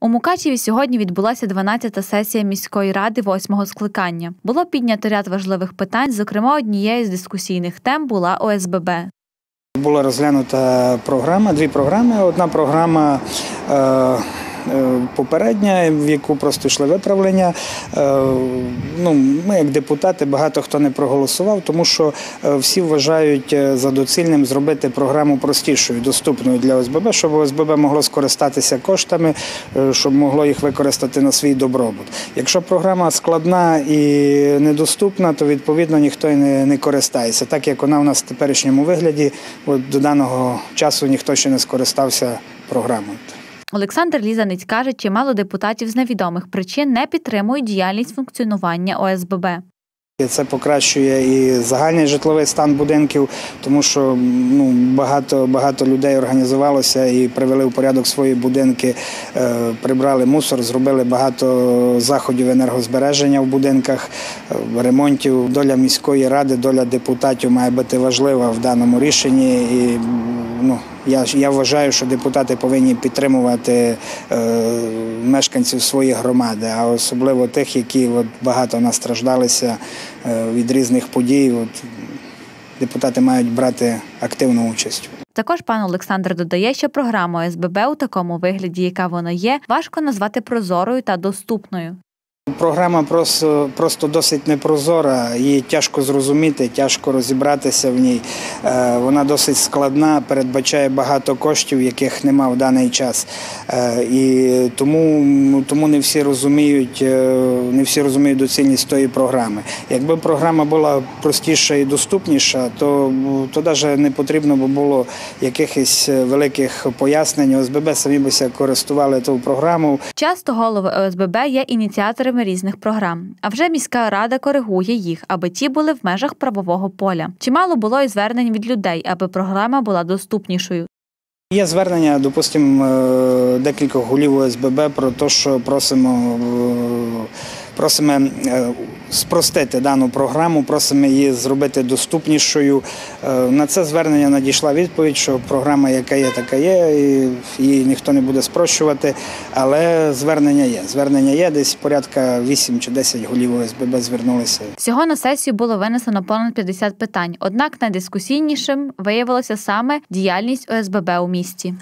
У Мукачеві сьогодні відбулася 12-та сесія міської ради восьмого скликання. Було піднято ряд важливих питань. Зокрема, однією з дискусійних тем була ОСББ. Була розглянута програма, дві програми. Одна програма е, попередня, в яку просто йшли виправлення. Е, ну, ми, як депутати, багато хто не проголосував, тому що е, всі вважають е, за доцільним зробити програму простішою, доступною для ОСББ, щоб ОСББ могло скористатися коштами, е, щоб могло їх використати на свій добробут. Якщо програма складна і недоступна, то відповідно ніхто і не, не користається. Так як вона в нас в теперішньому вигляді, от до даного часу ніхто ще не скористався програмою. Олександр Лізанець каже, чимало депутатів з невідомих причин не підтримують діяльність функціонування ОСББ. Це покращує і загальний житловий стан будинків, тому що ну, багато, багато людей організувалося і привели в порядок свої будинки, е, прибрали мусор, зробили багато заходів енергозбереження в будинках, е, ремонтів. Доля міської ради, доля депутатів має бути важлива в даному рішенні. І ну, я, я вважаю, що депутати повинні підтримувати е, мешканців своєї громади, а особливо тих, які от, багато настраждалися е, від різних подій. От, депутати мають брати активну участь. Також пан Олександр додає, що програму ОСББ у такому вигляді, яка вона є, важко назвати прозорою та доступною. Програма просто, просто досить непрозора, її тяжко зрозуміти, тяжко розібратися в ній. Е, Вона досить складна, передбачає багато коштів, яких нема в даний час. Е, І тому, тому не всі розуміють, е, не всі розуміють доцільність тої програми. Якби програма була простіша і доступніша, то, то навіть не потрібно б було якихось великих пояснень. ОСББ самі бися користували ту програму. Часто голови ОСББ є ініціаторами різних програм, а вже міська рада коригує їх, аби ті були в межах правового поля. Чимало було і звернень від людей, аби програма була доступнішою. Є звернення, допустимо, е, декількох голів ОСББ про те, що просимо, е, просимо е, спростити дану програму, просимо її зробити доступнішою. Е, На це звернення надійшла відповідь, що програма, яка є, така є, і її ніхто не буде спрощувати. Але звернення є. Звернення є, десь порядка 8 чи 10 голів ОСББ звернулися. Всього на сесію було винесено понад 50 питань. Однак найдискусійнішим виявилося саме діяльність ОСББ у місті.